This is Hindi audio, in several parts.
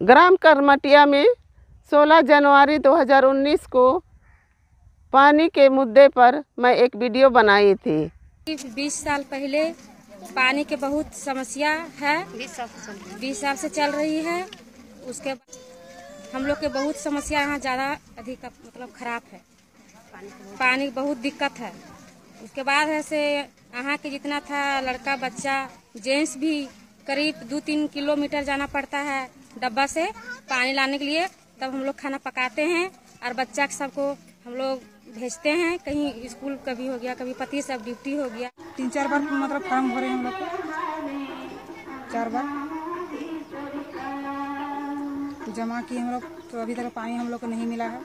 ग्राम करमटिया में 16 जनवरी 2019 को पानी के मुद्दे पर मैं एक वीडियो बनाई थी। बीस साल पहले पानी के बहुत समस्या है। बीस साल से चल रही है। उसके बाद हम लोग के बहुत समस्या यहाँ ज़्यादा अधिक मतलब खराब है। पानी की बहुत दिक्कत है। उसके बाद ऐसे यहाँ के जितना था लड़का बच्चा जेंट्स भी करीब दो तीन किलोमीटर जाना पड़ता है। डब्बा से पानी लाने के लिए तब हम लोग खाना पकाते हैं और बच्चा सबको हम लोग भेजते हैं। कहीं स्कूल कभी हो गया कभी पति सब ड्यूटी हो गया। तीन चार बार मतलब फॉर्म भरे हम लोग को। चार बार। जमा किए हम लोग तो अभी तक पानी हम लोग को नहीं मिला है।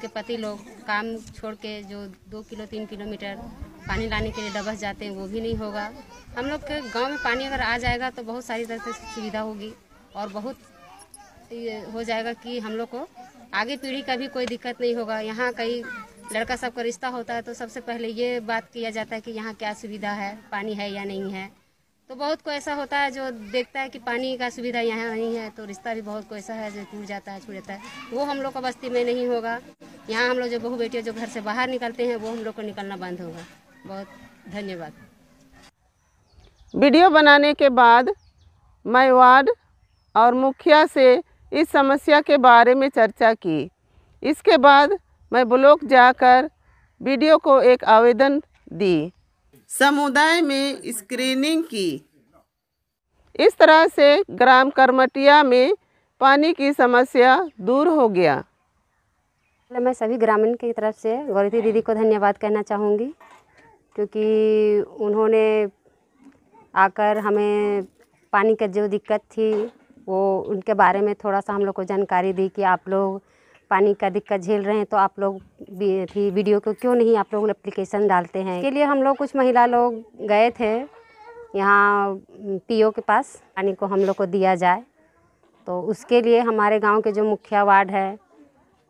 के पति लोग काम छोड़ के जो दो किलो तीन किलोमीटर पानी लाने के लिए डबस जाते हैं वो भी नहीं होगा। हम लोग के गाँव में पानी अगर आ जाएगा तो बहुत सारी तरह से सुविधा होगी। और बहुत हो जाएगा कि हम लोग को आगे पीढ़ी का भी कोई दिक्कत नहीं होगा। यहाँ कई लड़का सबका रिश्ता होता है तो सबसे पहले ये बात किया जाता है कि यहाँ क्या सुविधा है, पानी है या नहीं है। तो बहुत को ऐसा होता है जो देखता है कि पानी का सुविधा यहाँ नहीं है तो रिश्ता भी बहुत को ऐसा है जो टूट जाता है, छूट जाता है। वो हम लोग का बस्ती में नहीं होगा। यहाँ हम लोग जो बहू बेटियाँ जो घर से बाहर निकलते हैं, वो हम लोग को निकलना बंद होगा। बहुत धन्यवाद। वीडियो बनाने के बाद मैं वार्ड और मुखिया से इस समस्या के बारे में चर्चा की। इसके बाद मैं ब्लॉक जाकर वीडियो को एक आवेदन दी। समुदाय में स्क्रीनिंग की। इस तरह से ग्राम करमटिया में पानी की समस्या दूर हो गया। मैं सभी ग्रामीण की तरफ़ से गौरती दीदी को धन्यवाद कहना चाहूँगी क्योंकि उन्होंने आकर हमें पानी का जो दिक्कत थी वो उनके बारे में थोड़ा सा हम लोग को जानकारी दी कि आप लोग पानी का दिक्कत झेल रहे हैं तो आप लोग भी वीडियो को क्यों नहीं आप लोग एप्लीकेशन डालते हैं? इसके लिए हम लोग कुछ महिला लोग गए थे, यहाँ पीओ के पास, पानी को हम लोग को दिया जाए। तो उसके लिए हमारे गाँव के जो मुखिया वार्ड है,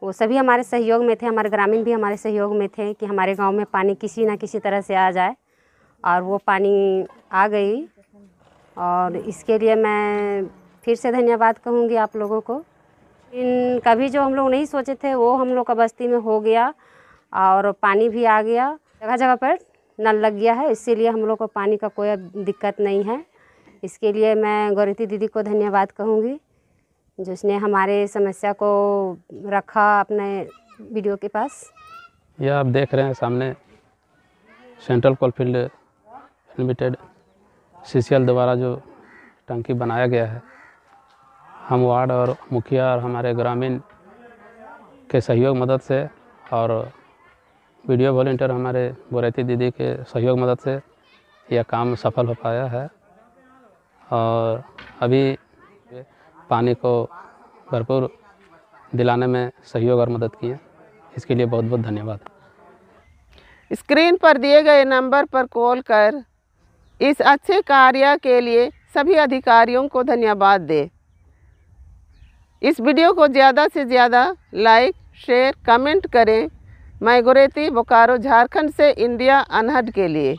वो सभी हमारे सहयोग में थे, हमारे ग्रामीण भी हमारे सहयोग में थे कि हमारे गाँव में पानी किसी ना किसी तरह से आ जाए। और वो पानी आ गई, और इसके लिए मैं फिर से धन्यवाद कहूँगी आप लोगों को। इन कभी जो हम लोग नहीं सोचे थे, वो हम लोग का बस्ती में हो गया और पानी भी आ गया। जगह जगह पर नल लग गया है, इसीलिए हम लोग को पानी का कोई दिक्कत नहीं है। इसके लिए मैं गौरती दीदी को धन्यवाद कहूँगी, जिसने हमारे समस्या को रखा अपने वीडियो के पास। यह आप देख रहे हैं सामने, सेंट्रल कोलफील्ड लिमिटेड सीसीएल द्वारा जो टंकी बनाया गया है। हम वार्ड और मुखिया और हमारे ग्रामीण के सहयोग मदद से और वीडियो वॉल्टियर हमारे बोरैती दीदी के सहयोग मदद से यह काम सफल हो पाया है। और अभी पानी को भरपूर दिलाने में सहयोग और मदद किए इसके लिए बहुत बहुत धन्यवाद। स्क्रीन पर दिए गए नंबर पर कॉल कर इस अच्छे कार्य के लिए सभी अधिकारियों को धन्यवाद दें। इस वीडियो को ज़्यादा से ज़्यादा लाइक, शेयर, कमेंट करें। मैं गुरेती बोकारो, झारखंड से इंडिया अनहद के लिए।